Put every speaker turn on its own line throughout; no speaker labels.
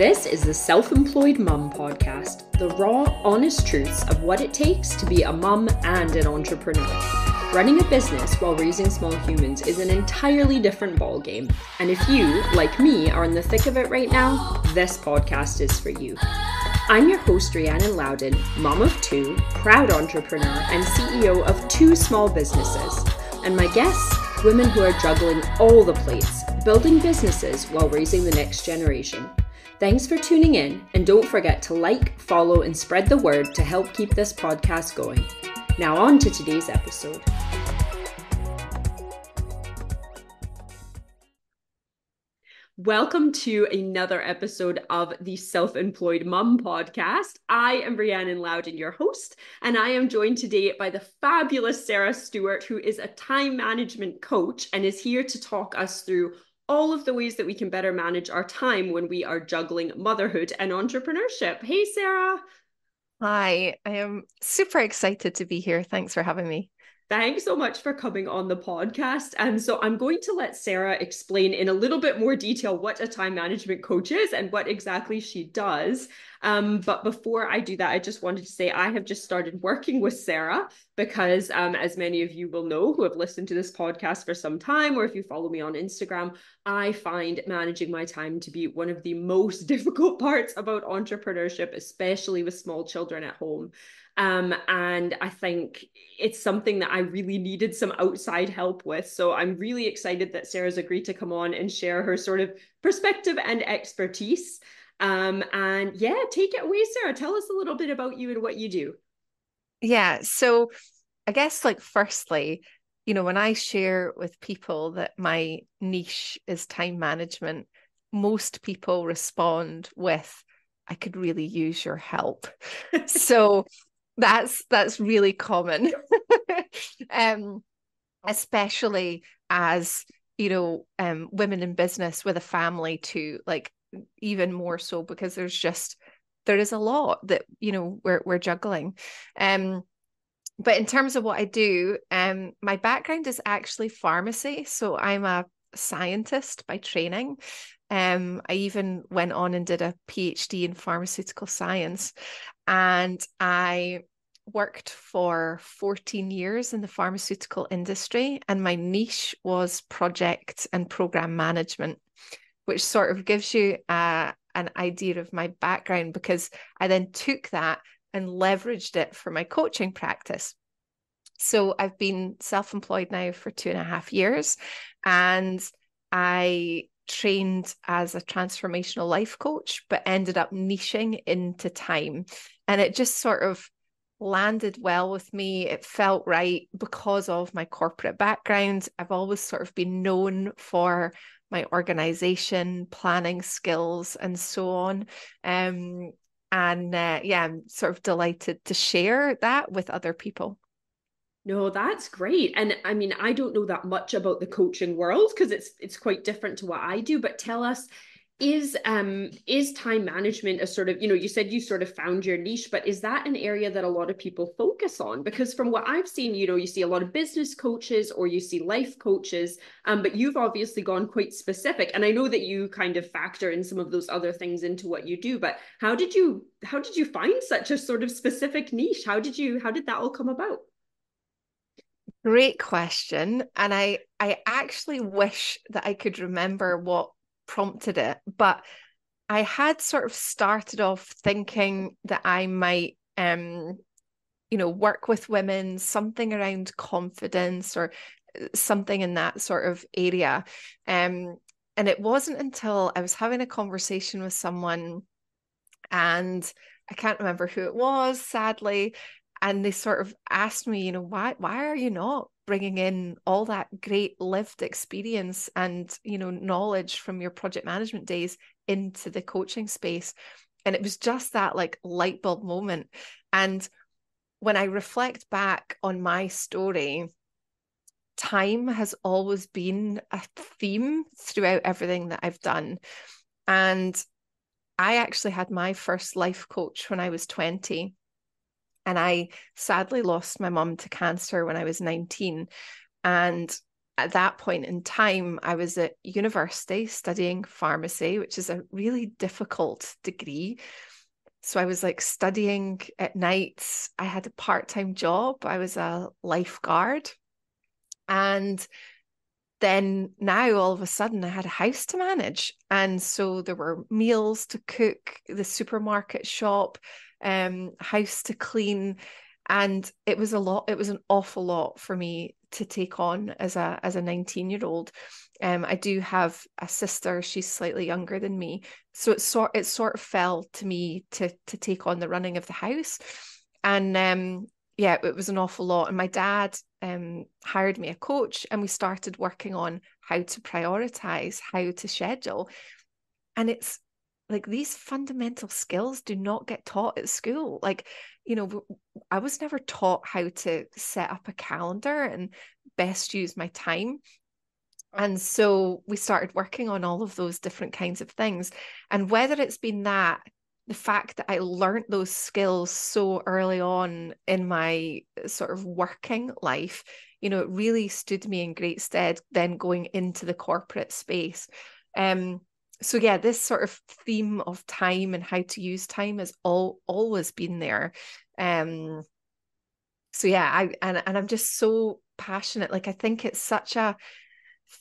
This is the Self Employed Mum podcast, the raw, honest truths of what it takes to be a mum and an entrepreneur. Running a business while raising small humans is an entirely different ballgame. And if you, like me, are in the thick of it right now, this podcast is for you. I'm your host, Rhiannon Louden, mom of two, proud entrepreneur, and CEO of two small businesses. And my guests, women who are juggling all the plates, building businesses while raising the next generation. Thanks for tuning in, and don't forget to like, follow, and spread the word to help keep this podcast going. Now, on to today's episode. Welcome to another episode of the Self Employed Mum podcast. I am Rhiannon Louden, your host, and I am joined today by the fabulous Sarah Stewart, who is a time management coach and is here to talk us through all of the ways that we can better manage our time when we are juggling motherhood and entrepreneurship. Hey, Sarah.
Hi, I am super excited to be here. Thanks for having me.
Thanks so much for coming on the podcast. And so I'm going to let Sarah explain in a little bit more detail what a time management coach is and what exactly she does. Um, but before I do that, I just wanted to say I have just started working with Sarah because, um, as many of you will know who have listened to this podcast for some time, or if you follow me on Instagram, I find managing my time to be one of the most difficult parts about entrepreneurship, especially with small children at home. Um, and I think it's something that I really needed some outside help with. So I'm really excited that Sarah's agreed to come on and share her sort of perspective and expertise. Um, and yeah, take it away, Sarah. Tell us a little bit about you and what you do.
Yeah. So I guess, like, firstly, you know, when I share with people that my niche is time management, most people respond with, I could really use your help. so that's that's really common. Um especially as you know um women in business with a family too like even more so because there's just there is a lot that you know we're we're juggling. Um but in terms of what I do um my background is actually pharmacy. So I'm a scientist by training. Um, I even went on and did a PhD in pharmaceutical science. And I worked for 14 years in the pharmaceutical industry, and my niche was project and program management, which sort of gives you uh, an idea of my background because I then took that and leveraged it for my coaching practice. So I've been self employed now for two and a half years, and I trained as a transformational life coach, but ended up niching into time. And it just sort of landed well with me. It felt right because of my corporate background. I've always sort of been known for my organization, planning skills, and so on. Um, and uh, yeah, I'm sort of delighted to share that with other people.
No, that's great. And I mean, I don't know that much about the coaching world because it's it's quite different to what I do, but tell us is um is time management a sort of you know you said you sort of found your niche but is that an area that a lot of people focus on? Because from what i've seen you know you see a lot of business coaches or you see life coaches um but you've obviously gone quite specific. And i know that you kind of factor in some of those other things into what you do but how did you how did you find such a sort of specific niche? How did you how did that all come about?
Great question. And I I actually wish that I could remember what prompted it. But I had sort of started off thinking that I might, um, you know, work with women, something around confidence or uh, something in that sort of area. Um, and it wasn't until I was having a conversation with someone, and I can't remember who it was, sadly, and they sort of asked me, you know, why why are you not bringing in all that great lived experience and you know knowledge from your project management days into the coaching space? And it was just that like light bulb moment. And when i reflect back on my story time has always been a theme throughout everything that i've done. And i actually had my first life coach when i was 20 and I sadly lost my mum to cancer when I was 19. And at that point in time, I was at university studying pharmacy, which is a really difficult degree. So I was like studying at nights. I had a part time job, I was a lifeguard. And then now all of a sudden I had a house to manage. And so there were meals to cook, the supermarket shop, um, house to clean. And it was a lot, it was an awful lot for me to take on as a as a 19 year old. Um, I do have a sister, she's slightly younger than me. So it sort it sort of fell to me to to take on the running of the house. And um yeah, it was an awful lot. And my dad um, hired me a coach, and we started working on how to prioritize, how to schedule. And it's like these fundamental skills do not get taught at school. Like, you know, I was never taught how to set up a calendar and best use my time. And so we started working on all of those different kinds of things. And whether it's been that the fact that I learned those skills so early on in my sort of working life, you know, it really stood me in great stead then going into the corporate space. Um, so yeah, this sort of theme of time and how to use time has all always been there. Um, so yeah, I and and I'm just so passionate. Like I think it's such a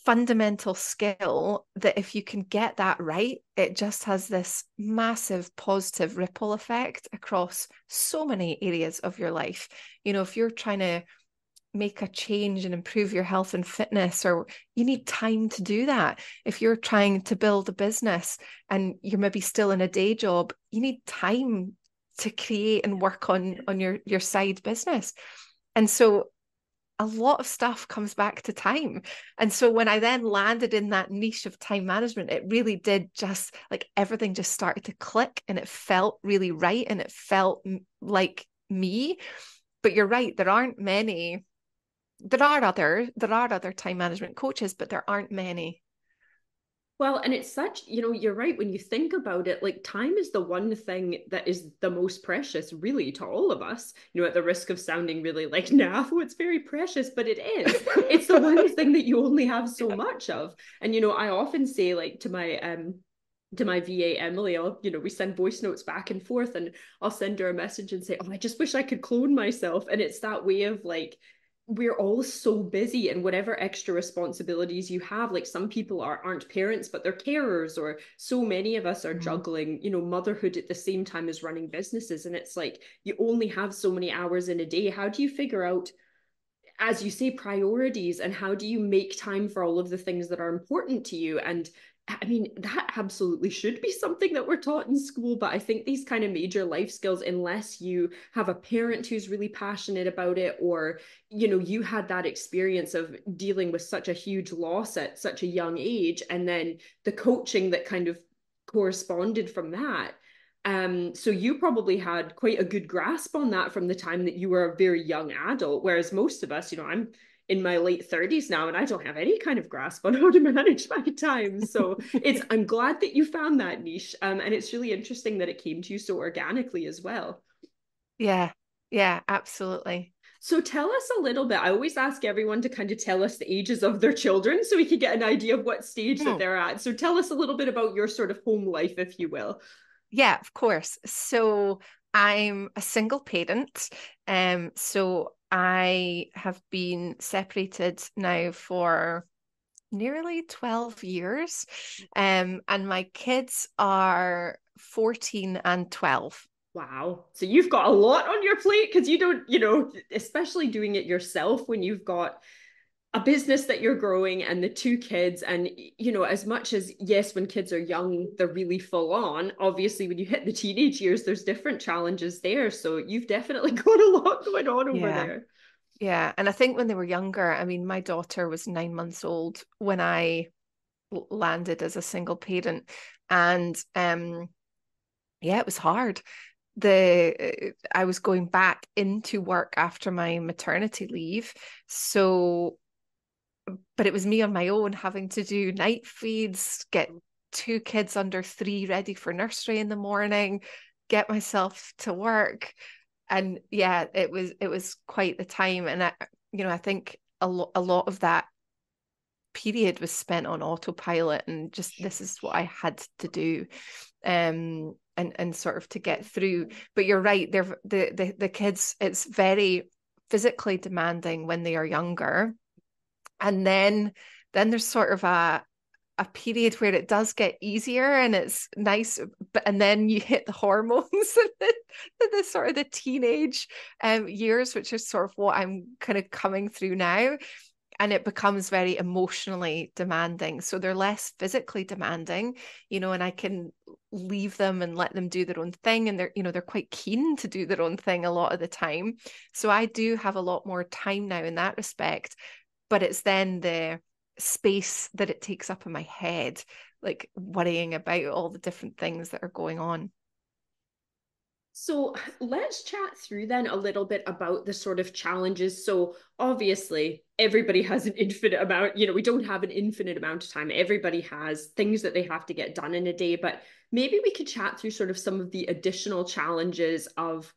fundamental skill that if you can get that right, it just has this massive positive ripple effect across so many areas of your life. You know, if you're trying to make a change and improve your health and fitness or you need time to do that if you're trying to build a business and you're maybe still in a day job you need time to create and work on on your your side business and so a lot of stuff comes back to time. And so when I then landed in that niche of time management, it really did just like everything just started to click and it felt really right and it felt like me. But you're right, there aren't many. There are other there are other time management coaches, but there aren't many.
Well, and it's such, you know, you're right. When you think about it, like time is the one thing that is the most precious, really, to all of us. You know, at the risk of sounding really like, nah, it's very precious, but it is. it's the one thing that you only have so much of. And, you know, I often say, like, to my, um, to my VA Emily, I'll, you know, we send voice notes back and forth and I'll send her a message and say, Oh, I just wish I could clone myself. And it's that way of like we're all so busy and whatever extra responsibilities you have like some people are aren't parents but they're carers or so many of us are mm-hmm. juggling you know motherhood at the same time as running businesses and it's like you only have so many hours in a day how do you figure out as you say priorities and how do you make time for all of the things that are important to you and I mean, that absolutely should be something that we're taught in school, but I think these kind of major life skills, unless you have a parent who's really passionate about it, or, you know, you had that experience of dealing with such a huge loss at such a young age, and then the coaching that kind of corresponded from that. Um, so you probably had quite a good grasp on that from the time that you were a very young adult, whereas most of us, you know, I'm in my late 30s now and I don't have any kind of grasp on how to manage my time. So it's I'm glad that you found that niche. Um, and it's really interesting that it came to you so organically as well.
Yeah. Yeah, absolutely.
So tell us a little bit. I always ask everyone to kind of tell us the ages of their children so we can get an idea of what stage that hmm. they're at. So tell us a little bit about your sort of home life, if you will.
Yeah, of course. So I'm a single parent. Um, so I have been separated now for nearly 12 years. Um, and my kids are 14 and 12.
Wow. So you've got a lot on your plate because you don't, you know, especially doing it yourself when you've got a business that you're growing and the two kids and you know as much as yes when kids are young they're really full on obviously when you hit the teenage years there's different challenges there. So you've definitely got a lot going on over
yeah.
there.
Yeah. And i think when they were younger i mean my daughter was 9 months old when i landed as a single parent. And um yeah it was hard. The I was going back into work after my maternity leave. So but it was me on my own having to do night feeds, get two kids under three ready for nursery in the morning, get myself to work. And yeah, it was it was quite the time. And I, you know, I think a lot a lot of that period was spent on autopilot and just this is what I had to do. Um and and sort of to get through. But you're right, they're the the, the kids, it's very physically demanding when they are younger. And then then there's sort of a a period where it does get easier and it's nice but and then you hit the hormones and the, the, sort of the teenage um, years which is sort of what i'm kind of coming through now. And it becomes very emotionally demanding. So they're less physically demanding you know and i can leave them and let them do their own thing. And they're you know they're quite keen to do their own thing a lot of the time. So i do have a lot more time now in that respect but it's then the space that it takes up in my head, like worrying about all the different things that are going on.
So let's chat through then a little bit about the sort of challenges. So obviously, everybody has an infinite amount, you know, we don't have an infinite amount of time. Everybody has things that they have to get done in a day, but maybe we could chat through sort of some of the additional challenges of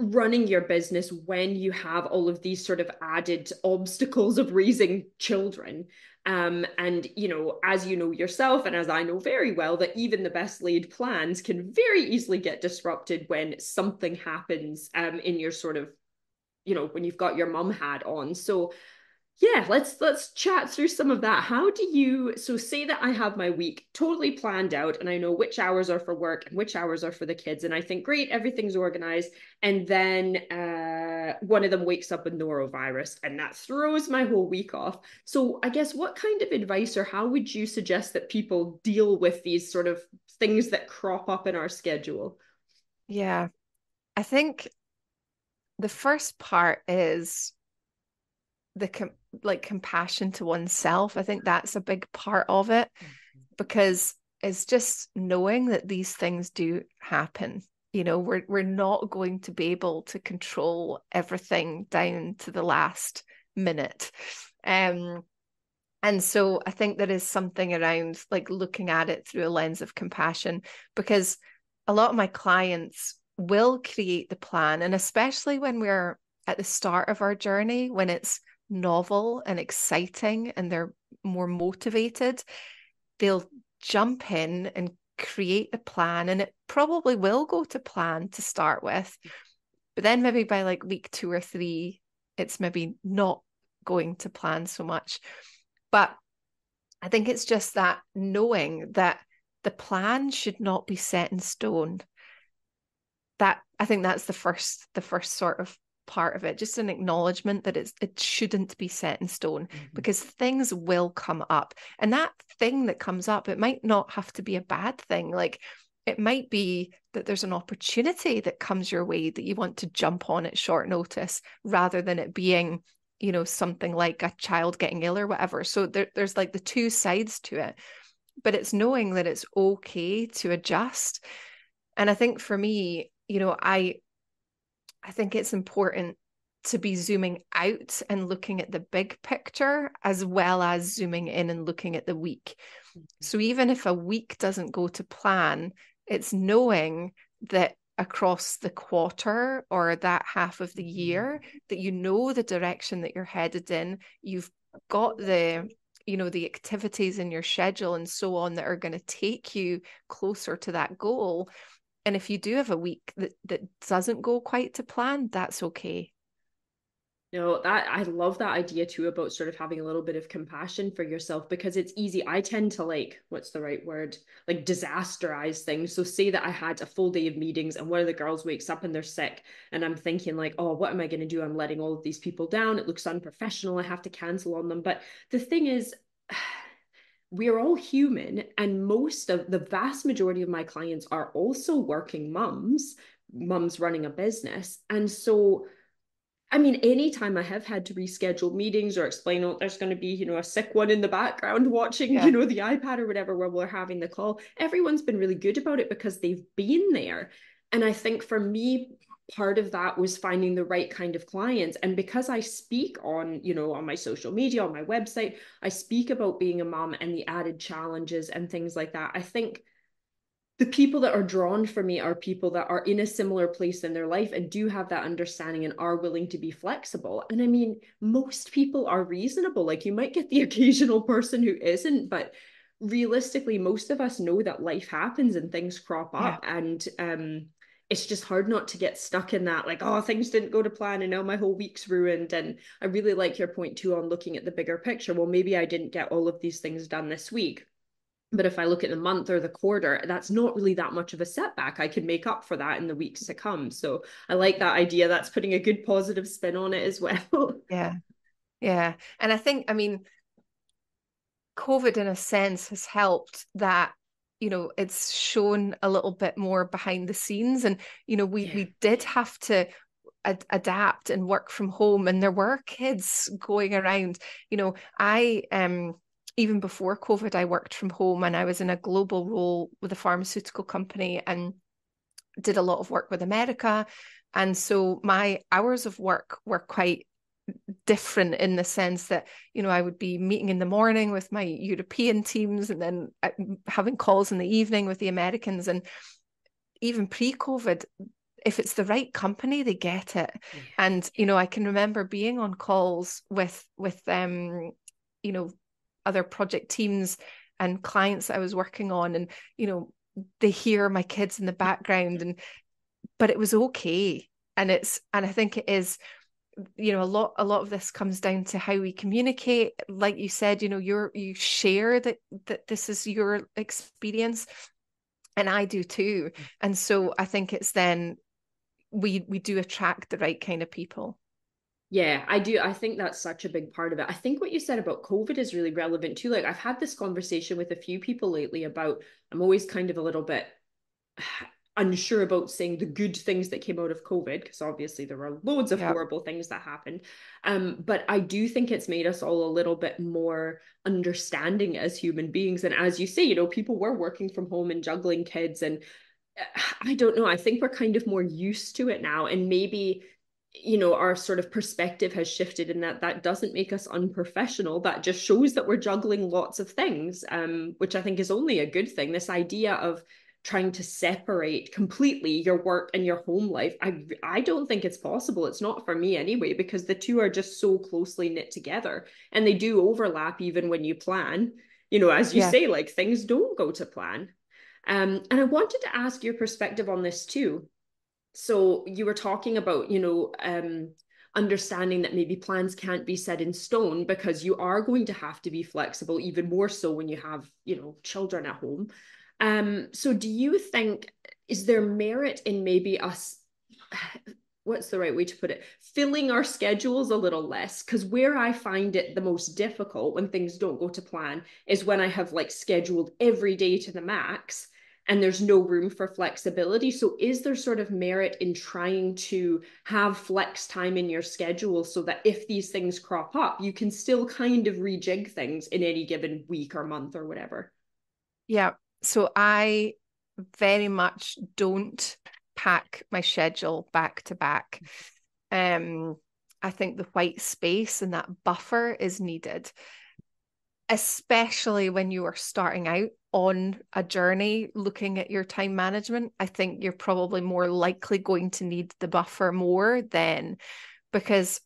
running your business when you have all of these sort of added obstacles of raising children. Um, and you know as you know yourself and as i know very well that even the best laid plans can very easily get disrupted when something happens um, in your sort of you know when you've got your mum hat on. So yeah let's let's chat through some of that. How do you so say that i have my week totally planned out and i know which hours are for work and which hours are for the kids and i think great everything's organized. And then uh, one of them wakes up with norovirus and that throws my whole week off. So i guess what kind of advice or how would you suggest that people deal with these sort of things that crop up in our schedule?
Yeah i think the first part is the com- like compassion to oneself i think that's a big part of it mm-hmm. because it's just knowing that these things do happen you know we're we're not going to be able to control everything down to the last minute um and so i think there is something around like looking at it through a lens of compassion because a lot of my clients will create the plan and especially when we're at the start of our journey when it's novel and exciting and they're more motivated, they'll jump in and create the plan. And it probably will go to plan to start with. But then maybe by like week two or three, it's maybe not going to plan so much. But I think it's just that knowing that the plan should not be set in stone. That I think that's the first the first sort of part of it just an acknowledgement that it's it shouldn't be set in stone mm-hmm. because things will come up. And that thing that comes up it might not have to be a bad thing. Like it might be that there's an opportunity that comes your way that you want to jump on at short notice rather than it being you know something like a child getting ill or whatever. So there, there's like the two sides to it but it's knowing that it's okay to adjust. And i think for me you know i I think it's important to be zooming out and looking at the big picture as well as zooming in and looking at the week. Mm-hmm. So even if a week doesn't go to plan, it's knowing that across the quarter or that half of the year mm-hmm. that you know the direction that you're headed in, you've got the you know the activities in your schedule and so on that are going to take you closer to that goal and if you do have a week that, that doesn't go quite to plan, that's okay.
No, that I love that idea too about sort of having a little bit of compassion for yourself because it's easy. I tend to like, what's the right word? Like disasterize things. So say that I had a full day of meetings and one of the girls wakes up and they're sick and I'm thinking like, oh, what am I going to do? I'm letting all of these people down. It looks unprofessional. I have to cancel on them. But the thing is, we're all human and most of the vast majority of my clients are also working mums mums running a business and so I mean, anytime I have had to reschedule meetings or explain, oh, there's going to be, you know, a sick one in the background watching, yeah. you know, the iPad or whatever where we're having the call, everyone's been really good about it because they've been there. And I think for me, part of that was finding the right kind of clients and because i speak on you know on my social media on my website i speak about being a mom and the added challenges and things like that i think the people that are drawn for me are people that are in a similar place in their life and do have that understanding and are willing to be flexible. And I mean, most people are reasonable. Like you might get the occasional person who isn't, but realistically, most of us know that life happens and things crop up. Yeah. And um, it's just hard not to get stuck in that, like, oh, things didn't go to plan and now my whole week's ruined. And I really like your point too on looking at the bigger picture. Well, maybe I didn't get all of these things done this week but if I look at the month or the quarter, that's not really that much of a setback. I can make up for that in the weeks to come. So I like that idea. That's putting a good positive spin on it as well.
Yeah. Yeah. And I think, I mean, COVID in a sense has helped that you know it's shown a little bit more behind the scenes and you know we yeah. we did have to ad- adapt and work from home and there were kids going around you know i um even before COVID, I worked from home and I was in a global role with a pharmaceutical company and did a lot of work with America. And so my hours of work were quite different in the sense that, you know, I would be meeting in the morning with my European teams and then uh, having calls in the evening with the Americans. And even pre COVID, if it's the right company they get it yeah. and you know i can remember being on calls with with um you know other project teams and clients I was working on and you know they hear my kids in the background and but it was okay and it's and I think it is you know a lot a lot of this comes down to how we communicate like you said you know you're you share that that this is your experience and I do too and so I think it's then we we do attract the right kind of people
yeah, I do. I think that's such a big part of it. I think what you said about COVID is really relevant too. Like, I've had this conversation with a few people lately about, I'm always kind of a little bit unsure about saying the good things that came out of COVID, because obviously there were loads of horrible things that happened. Um, but I do think it's made us all a little bit more understanding as human beings. And as you say, you know, people were working from home and juggling kids and I don't know. I think we're kind of more used to it now. And maybe you know our sort of perspective has shifted in that that doesn't make us unprofessional that just shows that we're juggling lots of things um, which i think is only a good thing this idea of trying to separate completely your work and your home life i i don't think it's possible. It's not for me anyway because the two are just so closely knit together and they do overlap even when you plan. You know as you yeah. say like things don't go to plan. Um, and i wanted to ask your perspective on this too. So you were talking about you know um, understanding that maybe plans can't be set in stone because you are going to have to be flexible even more so when you have you know children at home um so do you think is there merit in maybe us what's the right way to put it filling our schedules a little less because where i find it the most difficult when things don't go to plan is when i have like scheduled every day to the max and there's no room for flexibility. So, is there sort of merit in trying to have flex time in your schedule so that if these things crop up, you can still kind of rejig things in any given week or month or whatever?
Yeah. So, I very much don't pack my schedule back to back. Um, I think the white space and that buffer is needed especially when you are starting out on a journey looking at your time management, I think you're probably more likely going to need the buffer more then because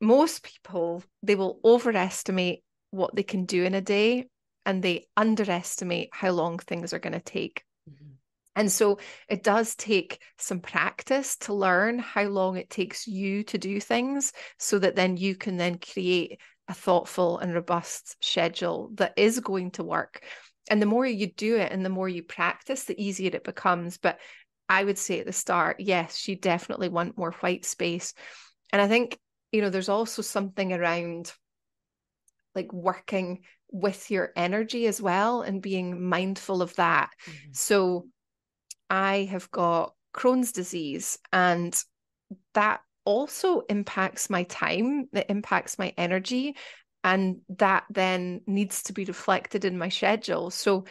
most people they will overestimate what they can do in a day and they underestimate how long things are going to take. Mm-hmm. And so it does take some practice to learn how long it takes you to do things so that then you can then create a thoughtful and robust schedule that is going to work. And the more you do it and the more you practice, the easier it becomes. But I would say at the start, yes, you definitely want more white space. And I think, you know, there's also something around like working with your energy as well and being mindful of that. Mm-hmm. So I have got Crohn's disease and that also impacts my time, that impacts my energy, and that then needs to be reflected in my schedule. So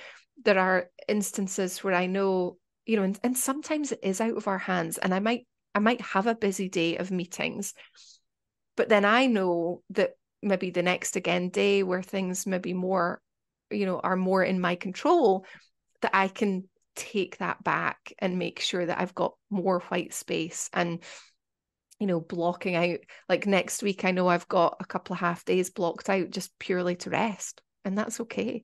there are instances where I know, you know, and, and sometimes it is out of our hands, and I might I might have a busy day of meetings, but then I know that maybe the next again day where things maybe more, you know, are more in my control, that I can take that back and make sure that I've got more white space and you know blocking out like next week I know I've got a couple of half days blocked out just purely to rest and that's okay.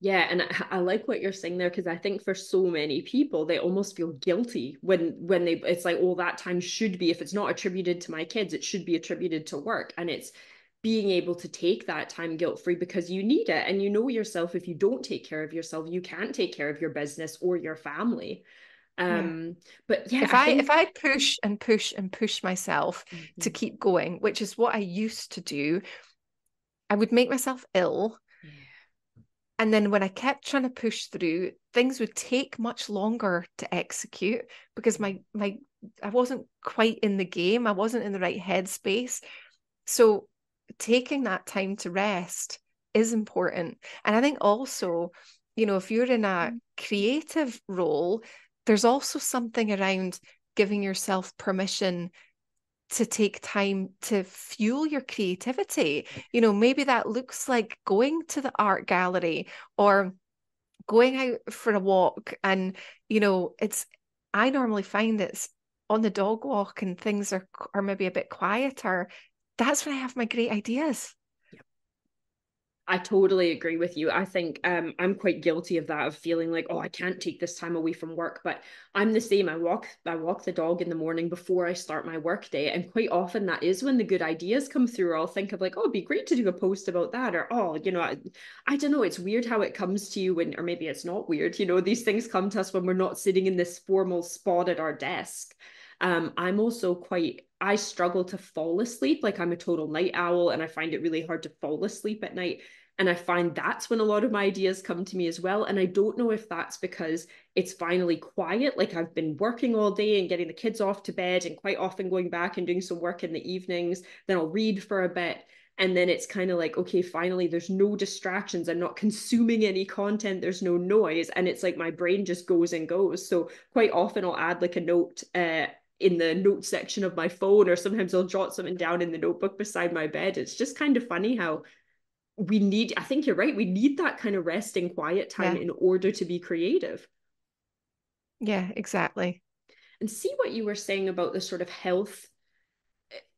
Yeah, and I, I like what you're saying there because I think for so many people they almost feel guilty when when they it's like oh that time should be if it's not attributed to my kids it should be attributed to work and it's being able to take that time guilt free because you need it and you know yourself if you don't take care of yourself you can't take care of your business or your family um yeah. but yeah
if I, I think... if i push and push and push myself mm-hmm. to keep going which is what i used to do i would make myself ill and then when I kept trying to push through, things would take much longer to execute because my my I wasn't quite in the game. I wasn't in the right headspace. So taking that time to rest is important. And I think also, you know, if you're in a mm. creative role, there's also something around giving yourself permission to take time to fuel your creativity. You know, maybe that looks like going to the art gallery or going out for a walk. And, you know, it's, I normally find it's on the dog walk and things are, are maybe a bit quieter. That's when I have my great ideas.
I totally agree with you. I think um, I'm quite guilty of that, of feeling like, oh, I can't take this time away from work. But I'm the same. I walk, I walk the dog in the morning before I start my work day, and quite often that is when the good ideas come through. I'll think of like, oh, it'd be great to do a post about that, or oh, you know, I, I don't know. It's weird how it comes to you when, or maybe it's not weird. You know, these things come to us when we're not sitting in this formal spot at our desk. Um, I'm also quite I struggle to fall asleep. Like I'm a total night owl and I find it really hard to fall asleep at night. And I find that's when a lot of my ideas come to me as well. And I don't know if that's because it's finally quiet. Like I've been working all day and getting the kids off to bed, and quite often going back and doing some work in the evenings. Then I'll read for a bit. And then it's kind of like, okay, finally, there's no distractions. I'm not consuming any content. There's no noise. And it's like my brain just goes and goes. So quite often I'll add like a note uh, in the note section of my phone, or sometimes I'll jot something down in the notebook beside my bed. It's just kind of funny how we need i think you're right we need that kind of rest and quiet time yeah. in order to be creative
yeah exactly
and see what you were saying about the sort of health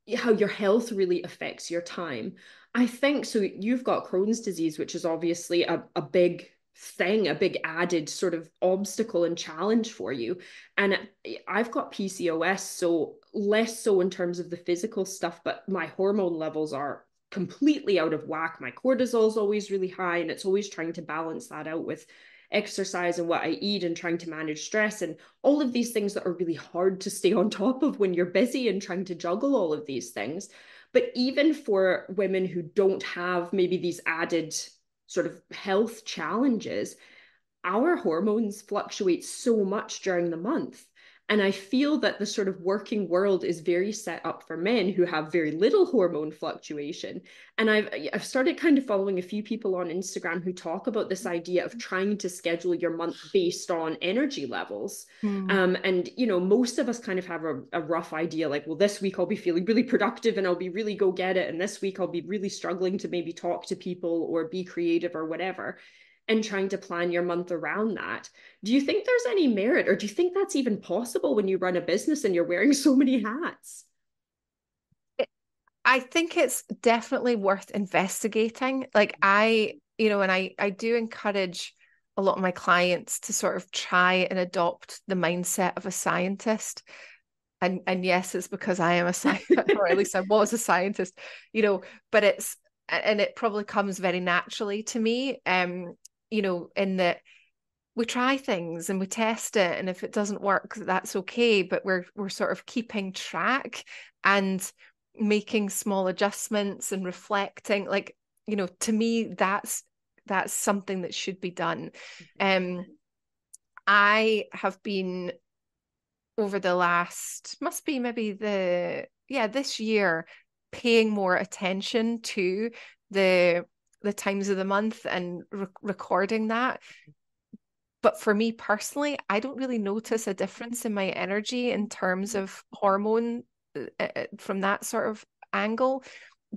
eh, how your health really affects your time i think so you've got crohn's disease which is obviously a, a big thing a big added sort of obstacle and challenge for you and i've got pcos so less so in terms of the physical stuff but my hormone levels are completely out of whack. My cortisol is always really high, and it's always trying to balance that out with exercise and what I eat and trying to manage stress and all of these things that are really hard to stay on top of when you're busy and trying to juggle all of these things. But even for women who don't have maybe these added sort of health challenges, our hormones fluctuate so much during the month and I feel that the sort of working world is very set up for men who have very little hormone fluctuation. And I've I've started kind of following a few people on Instagram who talk about this idea of trying to schedule your month based on energy levels. Mm. Um, and you know, most of us kind of have a, a rough idea, like, well, this week I'll be feeling really productive and I'll be really go get it. And this week I'll be really struggling to maybe talk to people or be creative or whatever and trying to plan your month around that. Do you think there's any merit, or do you think that's even possible when you run a business and you're wearing so many hats?
I think it's definitely worth investigating. Like I, you know, and I I do encourage a lot of my clients to sort of try and adopt the mindset of a scientist. And and yes, it's because I am a scientist, or at least I was a scientist, you know, but it's and it probably comes very naturally to me. Um, you know, in that we try things and we test it and if it doesn't work that's okay but we're we're sort of keeping track and making small adjustments and reflecting like you know to me that's that's something that should be done mm-hmm. um i have been over the last must be maybe the yeah this year paying more attention to the the times of the month and re- recording that. But for me personally i don't really notice a difference in my energy in terms of hormone uh, uh, from that sort of angle.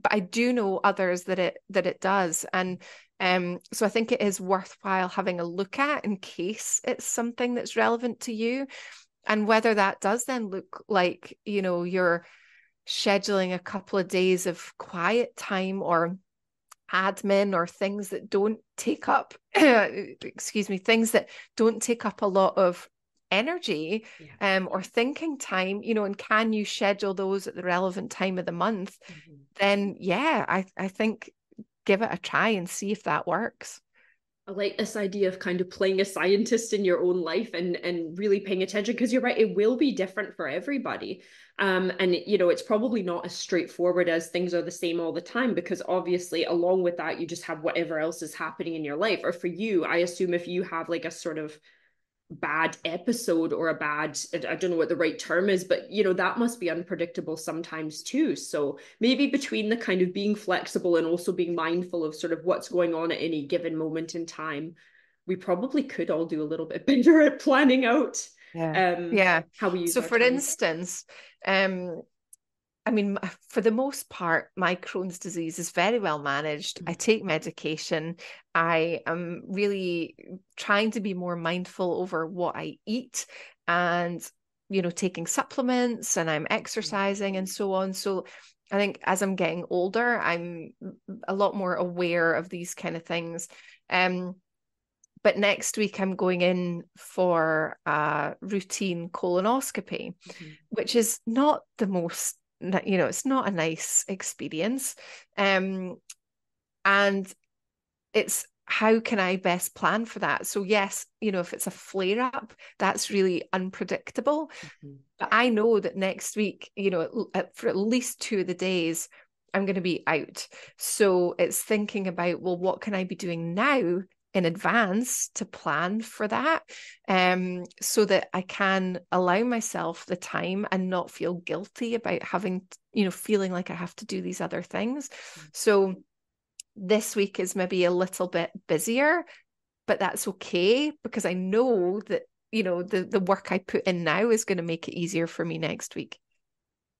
But i do know others that it that it does. And Um, so I think it is worthwhile having a look at in case it's something that's relevant to you. And whether that does then look like, you know, you're scheduling a couple of days of quiet time or admin or things that don't take up excuse me things that don't take up a lot of energy yeah. um, or thinking time you know and can you schedule those at the relevant time of the month mm-hmm. then yeah I, I think give it a try and see if that works
I like this idea of kind of playing a scientist in your own life and and really paying attention because you're right it will be different for everybody. Um and you know it's probably not as straightforward as things are the same all the time because obviously along with that you just have whatever else is happening in your life. Or for you I assume if you have like a sort of bad episode or a bad i don't know what the right term is but you know that must be unpredictable sometimes too. So maybe between the kind of being flexible and also being mindful of sort of what's going on at any given moment in time we probably could all do a little bit better at planning out
yeah. um yeah. how we use so for time. instance um I mean, for the most part, my Crohn's disease is very well managed. I mm-hmm. take medication. I am really trying to be more mindful over what I eat and, you know, taking supplements and I'm exercising and so on. So I think as I'm getting older, I'm a lot more aware of these kind of things. Um, but next week I'm going in for a routine colonoscopy, mm-hmm. which is not the most you know it's not a nice experience um and it's how can I best plan for that? So, yes, you know, if it's a flare up, that's really unpredictable. Mm-hmm. But I know that next week, you know, for at least two of the days, I'm going to be out. So, it's thinking about, well, what can I be doing now in advance to plan for that um, so that I can allow myself the time and not feel guilty about having, you know, feeling like I have to do these other things. Mm. So this week is maybe a little bit busier, but that's okay because I know that, you know, the, the work I put in now is going to make it easier for me next week.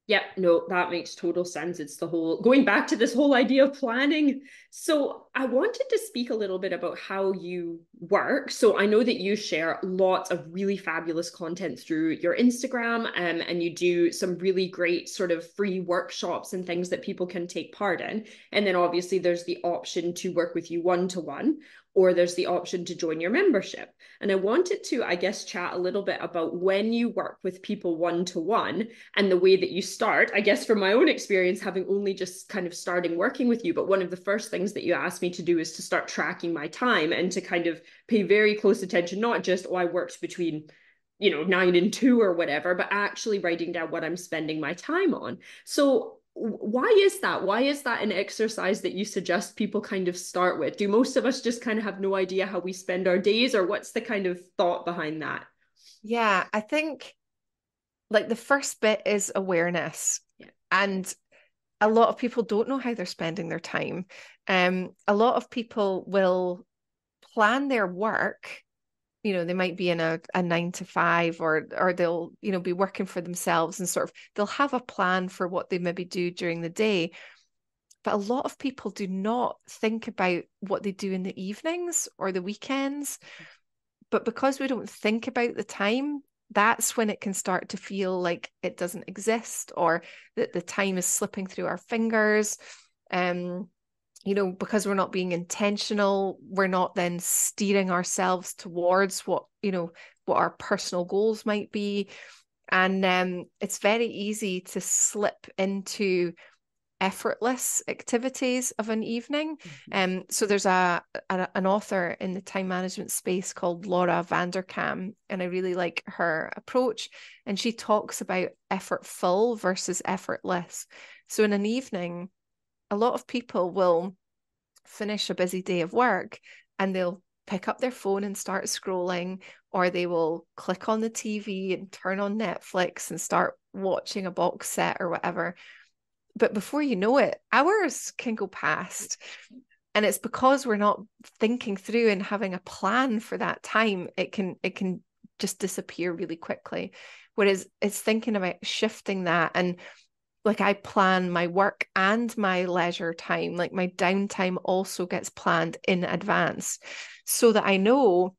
Yep, no, that makes total sense. It's the whole going back to this whole idea of planning. So, I wanted to speak a little bit about how you work. So, I know that you share lots of really fabulous content through your Instagram um, and you do some really great sort of free workshops and things that people can take part in. And then, obviously, there's the option to work with you one to one, or there's the option to join your membership. And I wanted to, I guess, chat a little bit about when you work with people one to one and the way that you start. I guess from my own experience, having only just kind of starting working with you, but one of the first things that you asked me to do is to start tracking my time and to kind of pay very close attention, not just, oh, I worked between you know nine and two or whatever but actually writing down what i'm spending my time on so why is that? Why is that an exercise that you suggest people kind of start with? Do most of us just kind of have no idea how we spend our days or what's the kind of thought behind that?
Yeah i think like the first bit is awareness. Yeah. and a lot of people don't know how they're spending their time. Um a lot of people will plan their work you know they might be in a, a nine to five or or they'll you know be working for themselves and sort of they'll have a plan for what they maybe do during the day. But a lot of people do not think about what they do in the evenings or the weekends. But because we don't think about the time that's when it can start to feel like it doesn't exist or that the time is slipping through our fingers. Um you know, because we're not being intentional, we're not then steering ourselves towards what, you know, what our personal goals might be. And um, it's very easy to slip into effortless activities of an evening. Mm-hmm. Um, so there's a, a, an author in the time management space called Laura Vanderkam, and I really like her approach. And she talks about effortful versus effortless. So in an evening, a lot of people will finish a busy day of work and they'll pick up their phone and start scrolling, or they will click on the TV and turn on Netflix and start watching a box set or whatever. But before you know it, hours can go past. And it's because we're not thinking through and having a plan for that time, it can it can just disappear really quickly. Whereas it's thinking about shifting that and like I plan my work and my leisure time, like my downtime also gets planned in advance so that I know,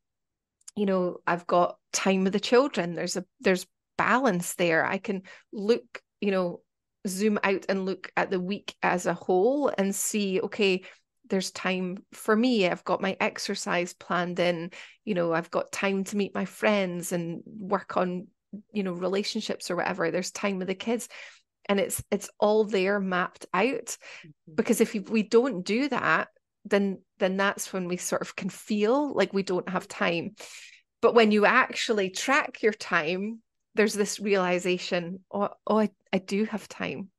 you know, I've got time with the children. There's a there's balance there. I can look, you know, zoom out and look at the week as a whole and see, okay, there's time for me. I've got my exercise planned in, you know, I've got time to meet my friends and work on, you know, relationships or whatever. There's time with the kids and it's it's all there mapped out. Mm-hmm. because if we don't do that then then that's when we sort of can feel like we don't have time. But when you actually track your time there's this realization oh, oh I, I do have time.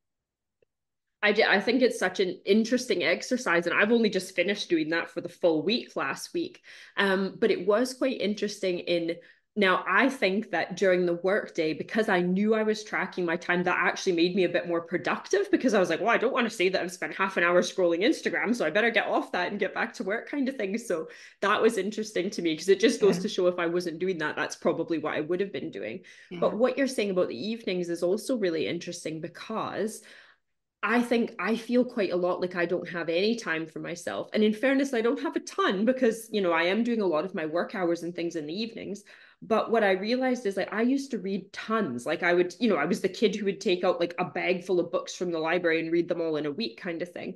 I I think it's such an interesting exercise and i've only just finished doing that for the full week last week. Um, but it was quite interesting in now, I think that during the workday, because I knew I was tracking my time, that actually made me a bit more productive because I was like, well, I don't want to say that I've spent half an hour scrolling Instagram, so I better get off that and get back to work kind of thing. So that was interesting to me because it just goes yeah. to show if I wasn't doing that, that's probably what I would have been doing. Yeah. But what you're saying about the evenings is also really interesting because I think I feel quite a lot like I don't have any time for myself. And in fairness, I don't have a ton because, you know, I am doing a lot of my work hours and things in the evenings. But what I realized is like I used to read tons. Like I would, you know, I was the kid who would take out like a bag full of books from the library and read them all in a week kind of thing.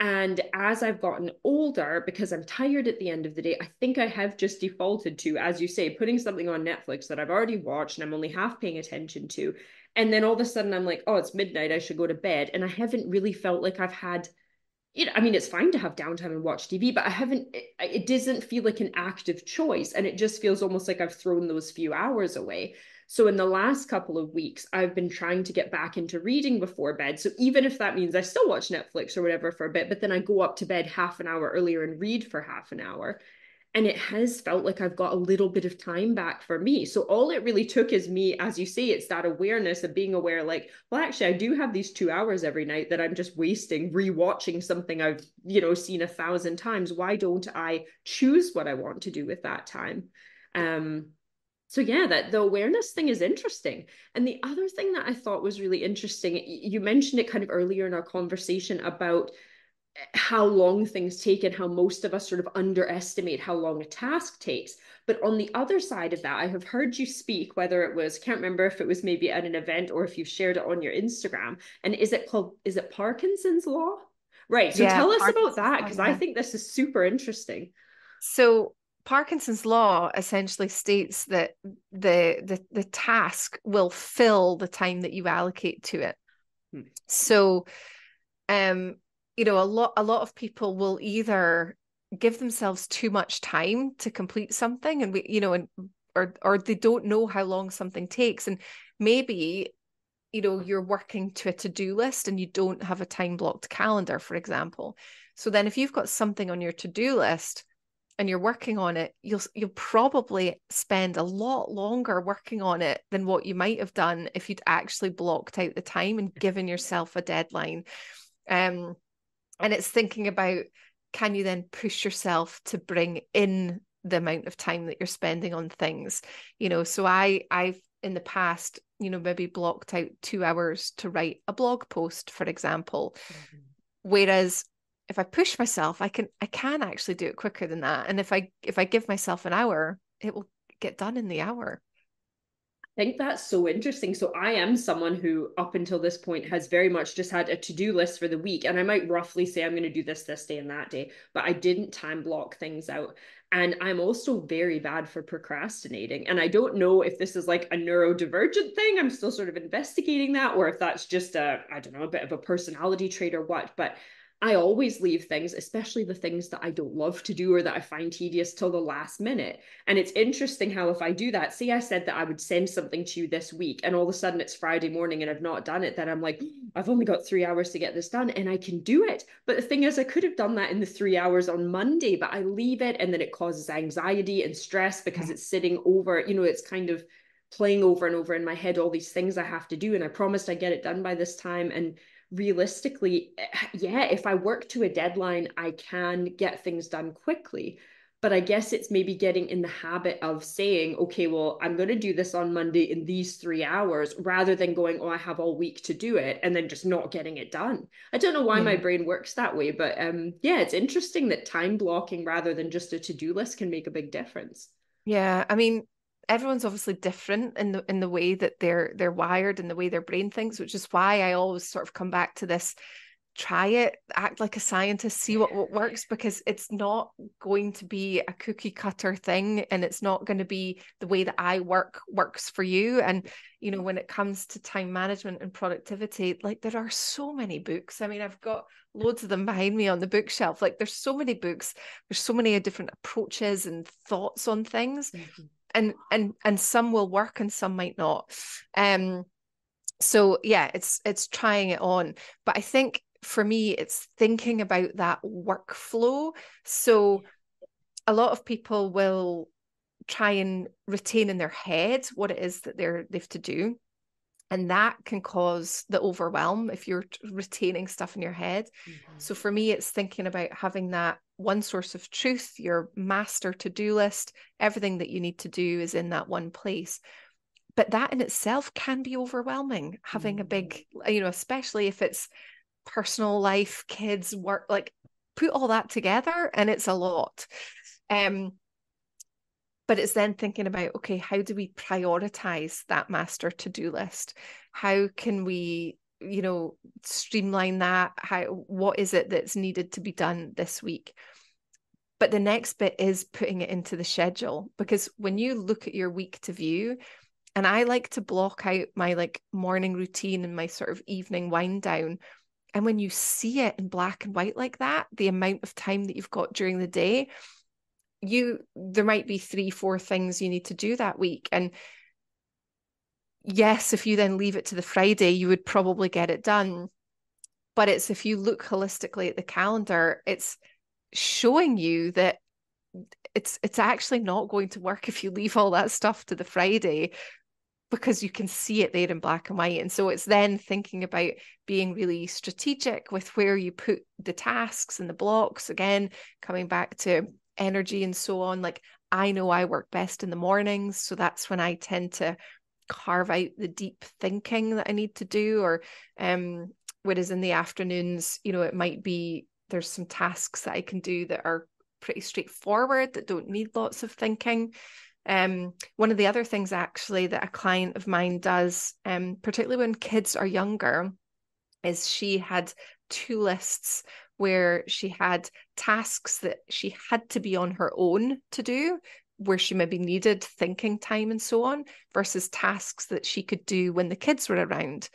And as I've gotten older, because I'm tired at the end of the day, I think I have just defaulted to, as you say, putting something on Netflix that I've already watched and I'm only half paying attention to and then all of a sudden I'm like, oh, it's midnight. I should go to bed. And I haven't really felt like I've had, you know, I mean, it's fine to have downtime and watch TV, but I haven't, it, it doesn't feel like an active choice. And it just feels almost like I've thrown those few hours away. So in the last couple of weeks, I've been trying to get back into reading before bed. So even if that means I still watch Netflix or whatever for a bit, but then I go up to bed half an hour earlier and read for half an hour and it has felt like I've got a little bit of time back for me. So all it really took is me, as you say, it's that awareness of being aware, like, well, actually, I do have these two hours every night that I'm just wasting rewatching something I've, you know, seen a thousand times. Why don't I choose what I want to do with that time? Um, so yeah, that the awareness thing is interesting. And the other thing that I thought was really interesting, you mentioned it kind of earlier in our conversation about how long things take and how most of us sort of underestimate how long a task takes. But on the other side of that, I have heard you speak, whether it was, I can't remember if it was maybe at an event or if you shared it on your Instagram. And is it called, is it Parkinson's Law? Right. So yeah, tell us Parkinson's about that because I think this is super interesting.
So Parkinson's law essentially states that the, the the task will fill the time that you allocate to it. Hmm. So um you know a lot a lot of people will either give themselves too much time to complete something and we you know and or or they don't know how long something takes. And maybe you know you're working to a to-do list and you don't have a time blocked calendar for example. So then if you've got something on your to-do list and you're working on it you'll you'll probably spend a lot longer working on it than what you might have done if you'd actually blocked out the time and given yourself a deadline. Um and it's thinking about can you then push yourself to bring in the amount of time that you're spending on things? You know so i i've in the past you know maybe blocked out 2 hours to write a blog post for example. Mm-hmm. whereas if i push myself i can i can actually do it quicker than that. And if i if i give myself an hour it will get done in the hour
think that's so interesting. So I am someone who up until this point has very much just had a to-do list for the week and I might roughly say I'm going to do this this day and that day, but I didn't time block things out. And I'm also very bad for procrastinating. And I don't know if this is like a neurodivergent thing. I'm still sort of investigating that or if that's just a I don't know, a bit of a personality trait or what, but I always leave things, especially the things that I don't love to do or that I find tedious till the last minute. And it's interesting how if I do that, say I said that I would send something to you this week and all of a sudden it's Friday morning and I've not done it, then I'm like, I've only got three hours to get this done and I can do it. But the thing is, I could have done that in the three hours on Monday, but I leave it and then it causes anxiety and stress because it's sitting over, you know, it's kind of playing over and over in my head all these things I have to do. And I promised I get it done by this time. And realistically, yeah, if I work to a deadline, I can get things done quickly. but I guess it's maybe getting in the habit of saying, okay, well, I'm going to do this on Monday in these three hours rather than going, oh, I have all week to do it and then just not getting it done. I don't know why yeah. my brain works that way, but um, yeah, it's interesting that time blocking rather than just a to do list can make a big difference.
Yeah. I mean, everyone's obviously different in the in the way that they're they're wired and the way their brain thinks which is why i always sort of come back to this try it act like a scientist see what, what works because it's not going to be a cookie cutter thing and it's not going to be the way that i work works for you. And you know when it comes to time management and productivity like there are so many books. I mean i've got loads of them behind me on the bookshelf. Like there's so many books there's so many different approaches and thoughts on things. Mm-hmm. And and and some will work and some might not um so yeah it's it's trying it on but i think for me, it's thinking about that workflow. So a lot of people will try and retain in their head what it is that they're they've to do. And that can cause the overwhelm if you're retaining stuff in your head. Mm-hmm. So for me, it's thinking about having that one source of truth, your master to do list, everything that you need to do is in that one place. But that in itself can be overwhelming, having mm-hmm. a big, you know, especially if it's personal life, kids, work, like put all that together and it's a lot. Um, but it's then thinking about okay, how do we prioritize that master to do list? How can we you know streamline that how what is it that's needed to be done this week but the next bit is putting it into the schedule because when you look at your week to view and i like to block out my like morning routine and my sort of evening wind down and when you see it in black and white like that, the amount of time that you've got during the day, you there might be three, four things you need to do that week. And yes, if you then leave it to the Friday, you would probably get it done. But it's if you look holistically at the calendar, it's showing you that it's it's actually not going to work if you leave all that stuff to the Friday because you can see it there in black and white. And so it's then thinking about being really strategic with where you put the tasks and the blocks. Again, coming back to energy and so on. Like I know I work best in the mornings. So that's when I tend to carve out the deep thinking that I need to do. Or um, whereas in the afternoons, you know, it might be there's some tasks that I can do that are pretty straightforward that don't need lots of thinking. Um, one of the other things actually that a client of mine does, um, particularly when kids are younger, is she had two lists where she had tasks that she had to be on her own to do, where she maybe needed thinking time and so on, versus tasks that she could do when the kids were around.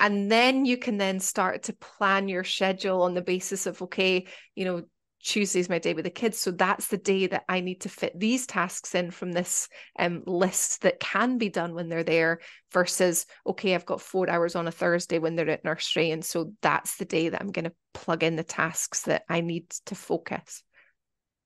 And then you can then start to plan your schedule on the basis of, okay, you know, Tuesday is my day with the kids. So that's the day that I need to fit these tasks in from this um, list that can be done when they're there versus, okay, I've got four hours on a Thursday when they're at nursery. And so that's the day that I'm going to plug in the tasks that I need to focus.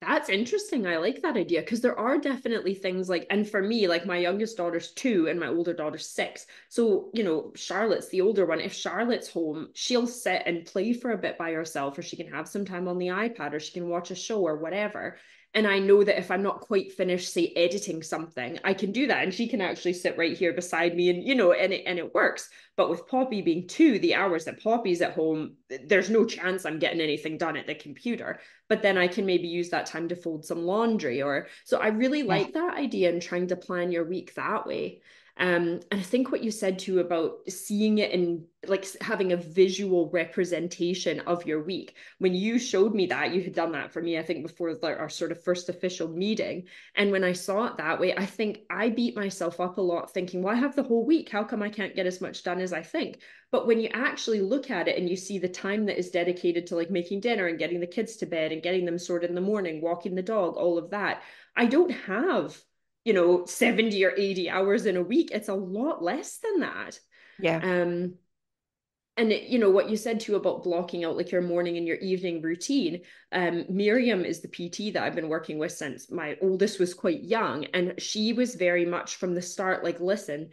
That's interesting. I like that idea because there are definitely things like, and for me, like my youngest daughter's two and my older daughter's six. So, you know, Charlotte's the older one. If Charlotte's home, she'll sit and play for a bit by herself, or she can have some time on the iPad, or she can watch a show or whatever and I know that if I'm not quite finished, say editing something, I can do that, and she can actually sit right here beside me, and you know, and it and it works. But with Poppy being two, the hours that Poppy's at home, there's no chance I'm getting anything done at the computer. But then I can maybe use that time to fold some laundry, or so I really like that idea and trying to plan your week that way. Um, and I think what you said too about seeing it in like having a visual representation of your week. When you showed me that, you had done that for me, I think, before the, our sort of first official meeting. And when I saw it that way, I think I beat myself up a lot thinking, well, I have the whole week. How come I can't get as much done as I think? But when you actually look at it and you see the time that is dedicated to like making dinner and getting the kids to bed and getting them sorted in the morning, walking the dog, all of that, I don't have you know 70 or 80 hours in a week it's a lot less than that.
Yeah.
Um and it, you know what you said too about blocking out like your morning and your evening routine um miriam is the pt that i've been working with since my oldest was quite young and she was very much from the start like listen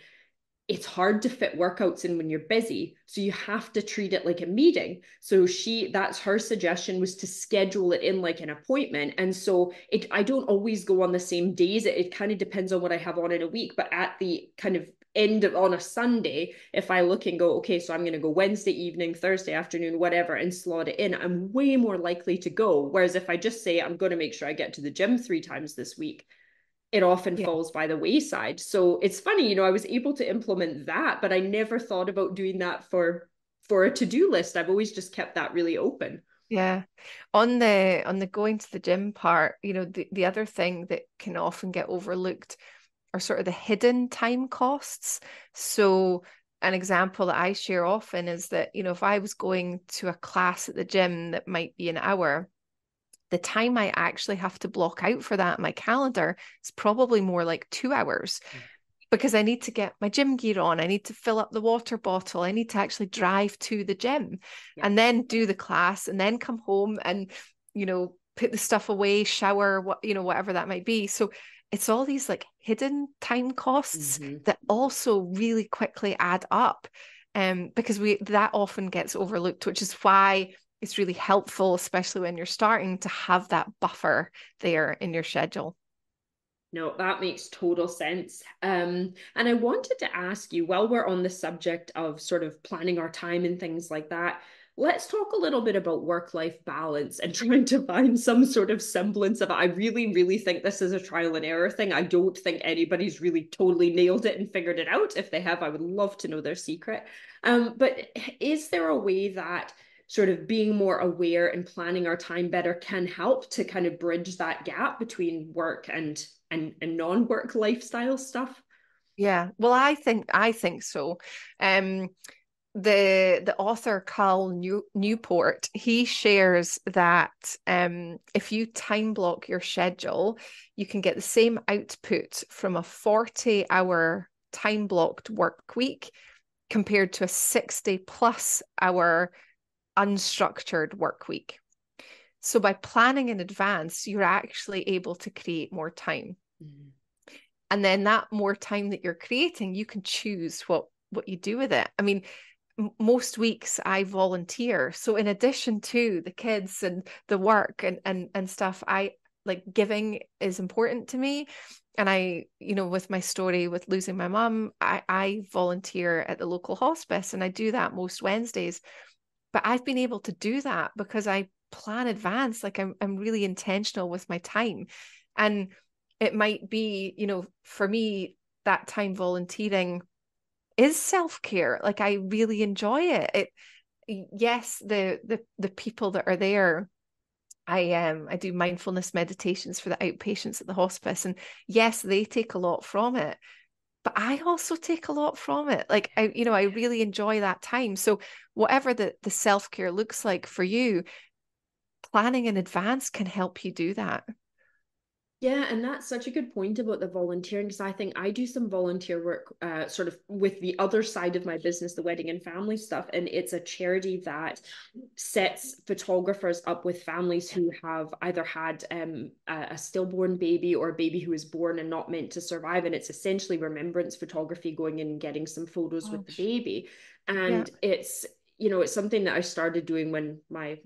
it's hard to fit workouts in when you're busy so you have to treat it like a meeting. So she that's her suggestion was to schedule it in like an appointment. And so it i don't always go on the same days. It, it kind of depends on what i have on in a week. But at the kind of end of, on a sunday if i look and go okay so i'm going to go wednesday evening thursday afternoon whatever and slot it in i'm way more likely to go. Whereas if i just say i'm going to make sure i get to the gym three times this week it often yeah. falls by the wayside. So it's funny, you know, I was able to implement that, but I never thought about doing that for for a to-do list. I've always just kept that really open.
Yeah. On the on the going to the gym part, you know, the, the other thing that can often get overlooked are sort of the hidden time costs. So an example that I share often is that, you know, if I was going to a class at the gym that might be an hour, the time I actually have to block out for that in my calendar is probably more like two hours mm. because I need to get my gym gear on. I need to fill up the water bottle. I need to actually drive to the gym yeah. and then do the class and then come home and, you know, put the stuff away, shower, what, you know, whatever that might be. So it's all these like hidden time costs mm-hmm. that also really quickly add up. Um, because we that often gets overlooked, which is why it's really helpful, especially when you're starting to have that buffer there in your schedule.
No, that makes total sense. Um, and I wanted to ask you while we're on the subject of sort of planning our time and things like that, let's talk a little bit about work life balance and trying to find some sort of semblance of it. I really, really think this is a trial and error thing. I don't think anybody's really totally nailed it and figured it out. If they have, I would love to know their secret. Um, but is there a way that sort of being more aware and planning our time better can help to kind of bridge that gap between work and and, and non-work lifestyle stuff.
Yeah well i think i think so. Um the the author Cal New, Newport he shares that um, if you time block your schedule, you can get the same output from a forty hour time blocked work week compared to a sixty plus hour unstructured work week. So by planning in advance, you're actually able to create more time. Mm-hmm. And then that more time that you're creating, you can choose what what you do with it. I mean, m- most weeks I volunteer. So in addition to the kids and the work and and and stuff, I like giving is important to me and i you know with my story with losing my mom i i volunteer at the local hospice and i do that most wednesdays but I've been able to do that because I plan advance. Like I'm, I'm really intentional with my time. And it might be, you know, for me, that time volunteering is self-care. Like I really enjoy it. It yes, the the the people that are there I um I do mindfulness meditations for the outpatients at the hospice and yes they take a lot from it but I also take a lot from it. Like I, you know, I really enjoy that time. So whatever the the self-care looks like for you, planning in advance can help you do that.
Yeah, and that's such a good point about the volunteering because I think I do some volunteer work uh, sort of with the other side of my business, the wedding and family stuff. And it's a charity that sets photographers up with families who have either had um, a, stillborn baby or a baby who is born and not meant to survive. And it's essentially remembrance photography going in and getting some photos with the baby. And yeah. it's, you know, it's something that I started doing when my